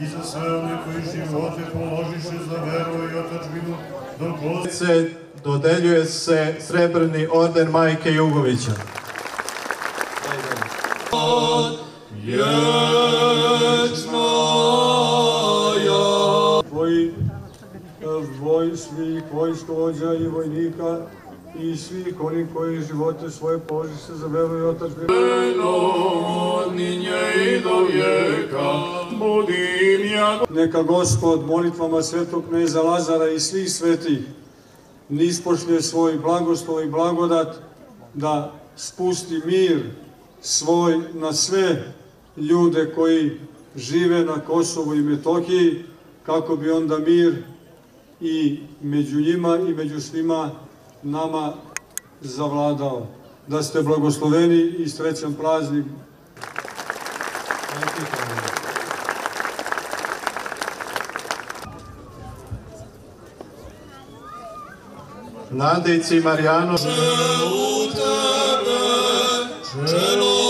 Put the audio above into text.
i za sve one koji živote položiše za veru i otačbinu, dok se dodeljuje se Srebrni orden Majke Jugovića. koji voj, svih vojskovođa i vojnika i svih oni koji živote svoje položi se za veru i otačbinu. Neka Gospod molitvama svetog kneza Lazara i svih svetih nispošlje svoj blagoslov i blagodat da spusti mir svoj na sve ljude koji žive na Kosovu i Metohiji, kako bi onda mir i među njima i među svima nama zavladao. Da ste blagosloveni i srećan praznik. Nadejci Marijano, Čelo. vjeko